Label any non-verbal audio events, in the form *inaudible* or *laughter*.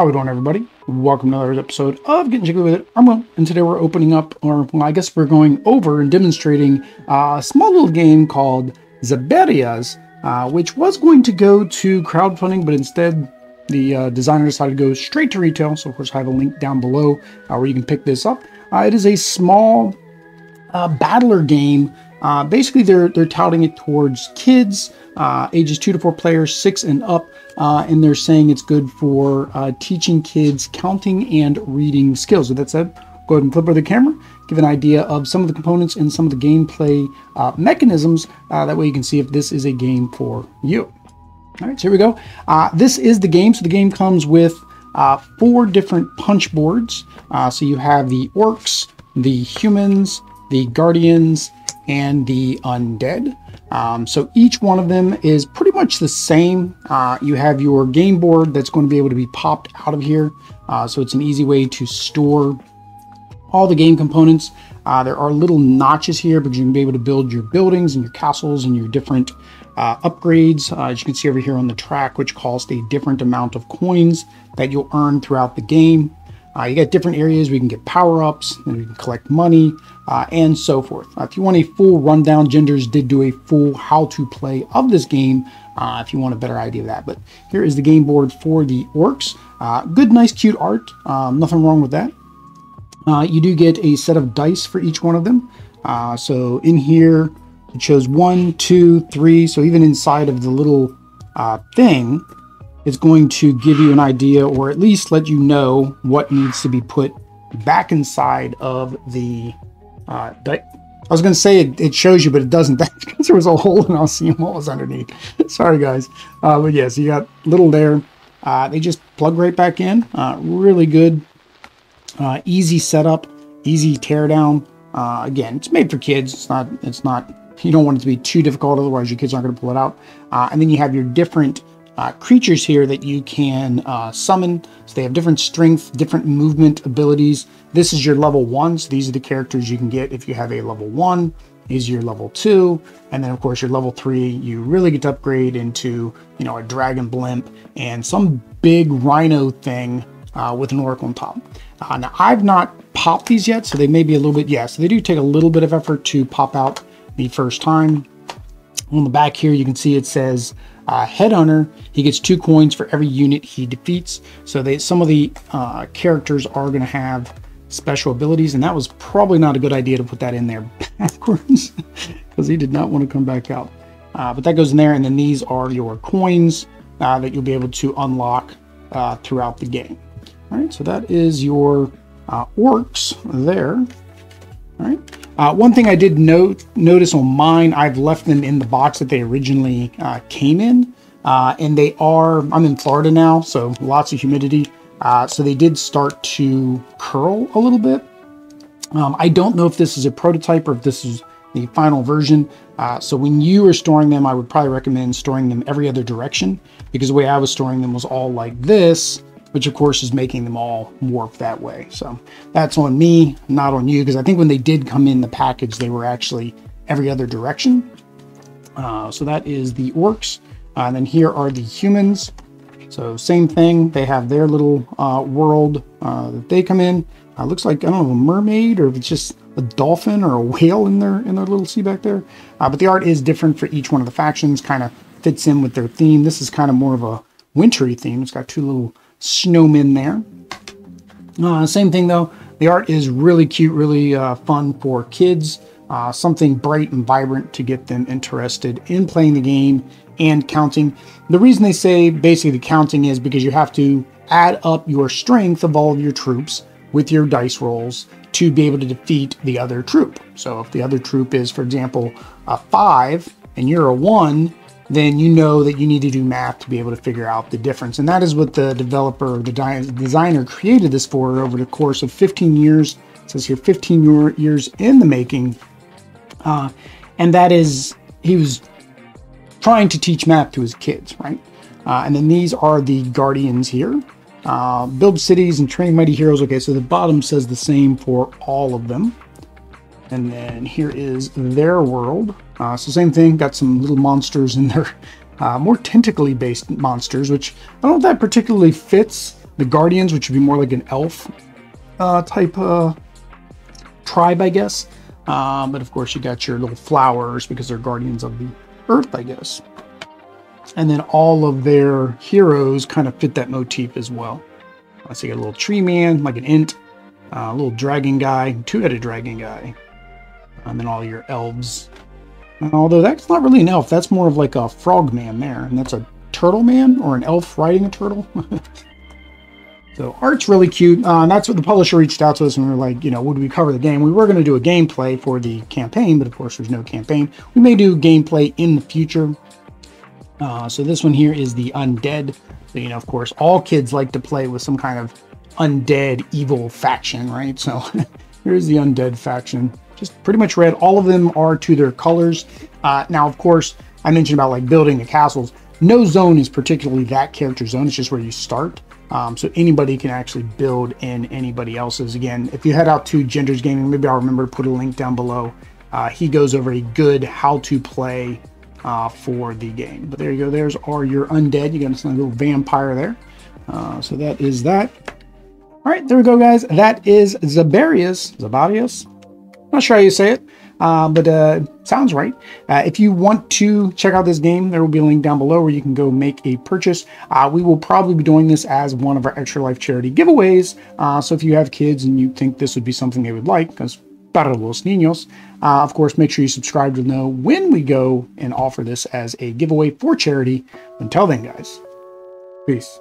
How we doing, everybody? Welcome to another episode of Getting Jiggly With It. I'm Will, and today we're opening up, or well, I guess we're going over and demonstrating a small little game called Zaberias, uh, which was going to go to crowdfunding, but instead the uh, designer decided to go straight to retail. So, of course, I have a link down below uh, where you can pick this up. Uh, it is a small uh, battler game. Uh, basically, they're they're touting it towards kids, ages two to four players, six and up uh, and they're saying it's good for uh, teaching kids counting and reading skills. With that said, go ahead and flip over the camera, give an idea of some of the components and some of the gameplay uh, mechanisms. Uh, that way you can see if this is a game for you. All right, so here we go. Uh, this is the game. So the game comes with uh, four different punch boards. so you have the orcs, the humans, the guardians, and the undead. Um, so each one of them is pretty much the same. Uh, you have your game board that's going to be able to be popped out of here. Uh, so it's an easy way to store all the game components. Uh, there are little notches here because you can be able to build your buildings and your castles and your different uh, upgrades. Uh, as you can see over here on the track, which cost a different amount of coins that you'll earn throughout the game. Uh, you got different areas we can get power-ups, and we can collect money, uh, and so forth. Uh, if you want a full rundown, Jenders did do a full how to play of this game uh, if you want a better idea of that. But here is the game board for the orcs. Uh, good, nice, cute art. Um, nothing wrong with that. Uh, you do get a set of dice for each one of them. so in here, it shows one, two, three. So even inside of the little thing, it's going to give you an idea or at least let you know what needs to be put back inside of the uh, I was going to say it, it, shows you, but it doesn't. *laughs* Because there was a hole and I'll see what was underneath. *laughs* Sorry, guys. Uh, but yeah, so you got little there. Uh, they just plug right back in. Uh, really good, uh, easy setup, easy teardown. Uh, again, it's made for kids. It's not. It's not. You don't want it to be too difficult, otherwise your kids aren't going to pull it out. Uh, and then you have your different uh, creatures here that you can uh, summon. So they have different strength, different movement abilities. This is your level one. So these are the characters you can get if you have a level one. Is your level two, and then of course your level three. You really get to upgrade into you know a dragon blimp and some big rhino thing uh, with an oracle on top. Uh, now I've not popped these yet, so they may be a little bit yeah. So they do take a little bit of effort to pop out the first time. On the back here, you can see it says uh, Headhunter, he gets two coins for every unit he defeats. So they, some of the uh, characters are going to have special abilities, and that was probably not a good idea to put that in there *laughs* backwards because he did not want to come back out. Uh, but that goes in there, and then these are your coins uh, that you'll be able to unlock uh, throughout the game. All right, so that is your uh, orcs there. All right. Uh, one thing I did note notice on mine, I've left them in the box that they originally uh, came in. Uh, and they are, I'm in Florida now, so lots of humidity. Uh, so they did start to curl a little bit. Um, I don't know if this is a prototype or if this is the final version. Uh, so when you are storing them, I would probably recommend storing them every other direction because the way I was storing them was all like this which of course is making them all warp that way. So that's on me, not on you, because I think when they did come in the package, they were actually every other direction. Uh, so that is the orcs. Uh, and then here are the humans. So same thing, they have their little uh, world uh, that they come in. Uh, looks like, I don't know, a mermaid or if it's just a dolphin or a whale in their, in their little sea back there. Uh, but the art is different for each one of the factions, kind of fits in with their theme. This is kind of more of a wintry theme. It's got two little snowmen there. Uh, same thing though, the art is really cute, really uh, fun for kids. Uh, something bright and vibrant to get them interested in playing the game and counting. The reason they say basically the counting is because you have to add up your strength of all of your troops with your dice rolls to be able to defeat the other troop. So if the other troop is, for example, a five and you're a one, then you know that you need to do math to be able to figure out the difference. And that is what the developer or the designer created this for over the course of 15 years. It says here 15 years in the making. Uh, and that is, he was trying to teach math to his kids, right? Uh, and then these are the guardians here. Uh, build cities and train mighty heroes. Okay, so the bottom says the same for all of them. And then here is their world. Uh, so same thing, got some little monsters in there. *laughs* Uh, more tentacly based monsters, which I don't know if that particularly fits the Guardians, which would be more like an elf uh, type uh, tribe, I guess. Uh, but of course, you got your little flowers because they're guardians of the earth, I guess. And then all of their heroes kind of fit that motif as well. Uh, so you got a little tree man, like an ent, uh, a little dragon guy, two-headed dragon guy, and then all your elves. Although that's not really an elf, that's more of like a frog man there, and that's a turtle man or an elf riding a turtle. *laughs* so art's really cute. Uh, that's what the publisher reached out to us and we were like, you know, would we cover the game? We were going to do a gameplay for the campaign, but of course there's no campaign. We may do gameplay in the future. Uh, so this one here is the undead. So, you know, of course, all kids like to play with some kind of undead evil faction, right? So *laughs* here's the undead faction. Just pretty much red. All of them are to their colors. Uh, now, of course, I mentioned about like building the castles. No zone is particularly that character zone. It's just where you start. Um, so anybody can actually build in anybody else's. Again, if you head out to Jenders Gaming, maybe I'll remember to put a link down below. Uh, he goes over a good how to play uh, for the game. But there you go. There's are your undead. You got a little vampire there. Uh, so that is that. All right, there we go, guys. That is Zabarius. Zabarius? Not sure how you say it, uh, but uh, sounds right. Uh, if you want to check out this game, there will be a link down below where you can go make a purchase. Uh, we will probably be doing this as one of our Extra Life charity giveaways. Uh, so if you have kids and you think this would be something they would like, because para los niños, uh, of course, make sure you subscribe to know when we go and offer this as a giveaway for charity. Until then, guys, peace.